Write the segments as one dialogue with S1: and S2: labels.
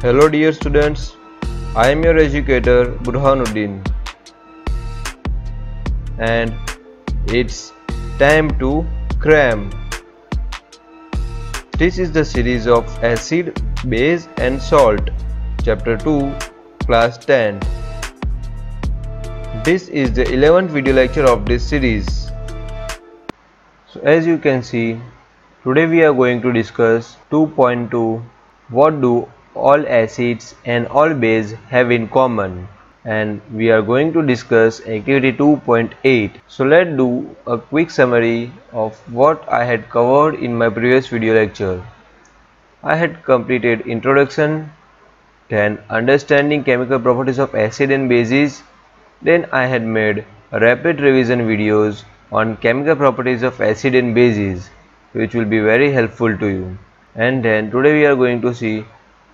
S1: Hello dear students, I am your educator Burhanuddin and it's time to cram. This is the series of acid, base and salt chapter 2 class 10. This is the 11th video lecture of this series. So as you can see today we are going to discuss 2.2 what do all acids and all base have in common. And we are going to discuss activity 2.8 so let's do a quick summary of what I had covered in my previous video lecture. I had completed introduction then understanding chemical properties of acid and bases. Then I had made rapid revision videos on chemical properties of acid and bases which will be very helpful to you. And then today we are going to see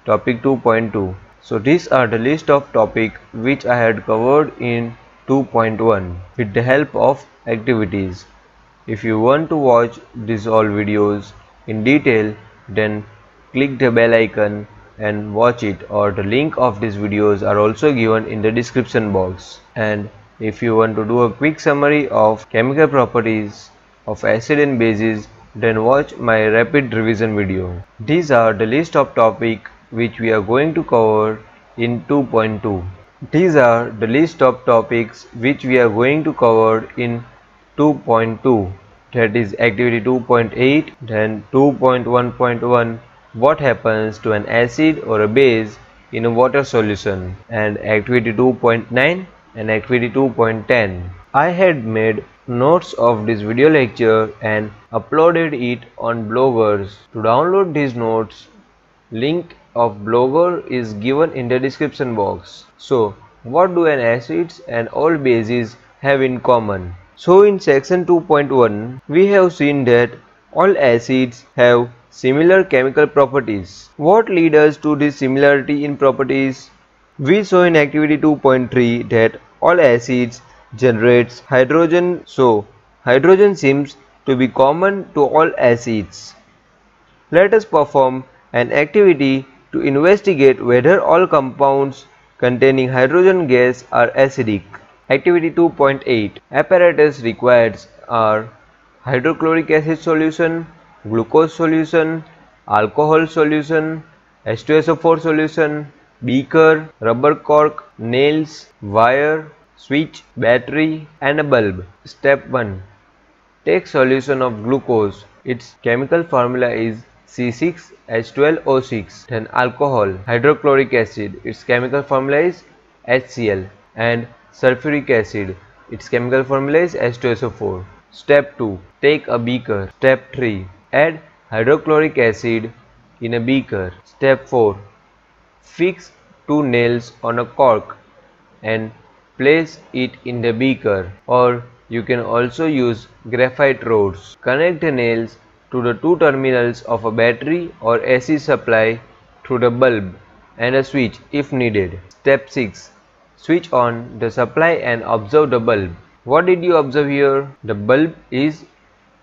S1: topic 2.2 so these are the list of topic which I had covered in 2.1 with the help of activities. If you want to watch these all videos in detail then click the bell icon and watch it or the link of these videos are also given in the description box. And if you want to do a quick summary of chemical properties of acid and bases then watch my rapid revision video. These are the list of topic which we are going to cover in 2.2. These are the list of topics which we are going to cover in 2.2 that is activity 2.8 then 2.1.1 what happens to an acid or a base in a water solution and activity 2.9 and activity 2.10. I had made notes of this video lecture and uploaded it on bloggers. To download these notes, link of blogger is given in the description box. So, what do an acids and all bases have in common? So, in section 2.1, we have seen that all acids have similar chemical properties. What leads us to this similarity in properties? We saw in activity 2.3 that all acids generates hydrogen so hydrogen seems to be common to all acids. Let us perform an activity to investigate whether all compounds containing hydrogen gas are acidic. Activity 2.8 Apparatus required are hydrochloric acid solution, glucose solution, alcohol solution, H2SO4 solution, beaker, rubber cork, nails, wire, switch, battery and a bulb. Step 1. Take solution of glucose. Its chemical formula is C6H12O6 then alcohol hydrochloric acid its chemical formula is HCl and sulfuric acid its chemical formula is H2SO4 step 2 take a beaker. Step 3 add hydrochloric acid in a beaker. Step 4 fix two nails on a cork and place it in the beaker. Or you can also use graphite rods. Connect the nails to the two terminals of a battery or AC supply through the bulb and a switch if needed. Step 6. Switch on the supply and observe the bulb. What did you observe here? The bulb is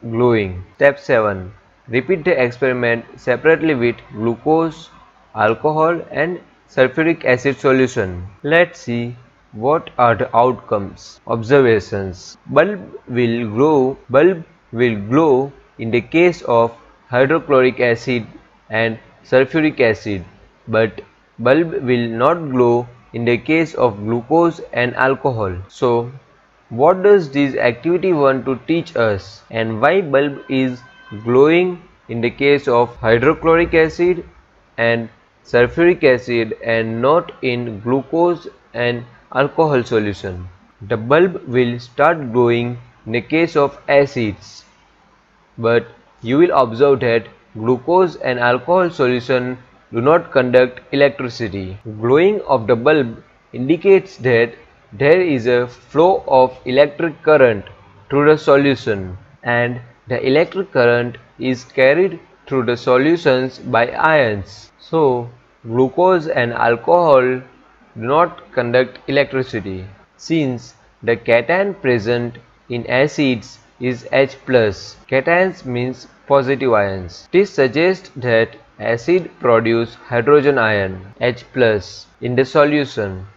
S1: glowing. Step 7. Repeat the experiment separately with glucose, alcohol and sulfuric acid solution. Let's see what are the outcomes. Observations. Bulb will glow. Bulb will glow in the case of hydrochloric acid and sulfuric acid but bulb will not glow in the case of glucose and alcohol. So what does this activity want to teach us and why bulb is glowing in the case of hydrochloric acid and sulfuric acid and not in glucose and alcohol solution. The bulb will start glowing in the case of acids but you will observe that glucose and alcohol solution do not conduct electricity. Glowing of the bulb indicates that there is a flow of electric current through the solution and the electric current is carried through the solutions by ions. So, glucose and alcohol do not conduct electricity. Since the cation present in acids is H+. Cations means positive ions. This suggests that acid produce hydrogen ion H plus in the solution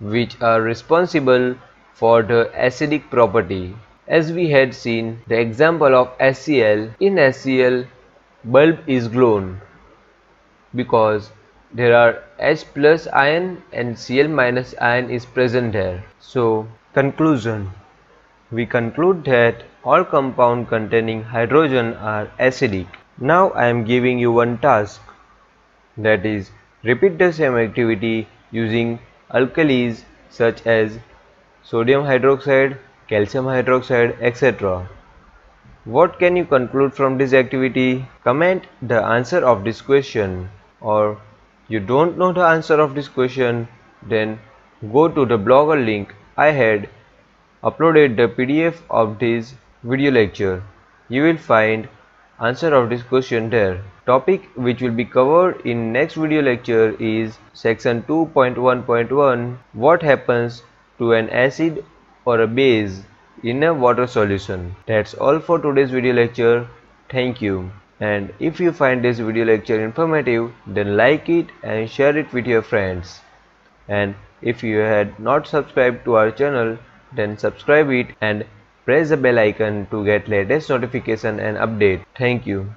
S1: which are responsible for the acidic property. As we had seen the example of HCl, in HCl bulb is glown because there are H plus ion and Cl minus ion is present there. So conclusion we conclude that all compound containing hydrogen are acidic. Now I am giving you one task that is repeat the same activity using alkalis such as sodium hydroxide, calcium hydroxide etc. What can you conclude from this activity? Comment the answer of this question or you don't know the answer of this question then go to the blogger link I had uploaded the PDF of this video lecture. You will find answer of this question there. Topic which will be covered in next video lecture is section 2.1.1 what happens to an acid or a base in a water solution. That's all for today's video lecture. Thank you. And if you find this video lecture informative then like it and share it with your friends. And if you had not subscribed to our channel then subscribe it and press the bell icon to get latest notification and update. Thank you.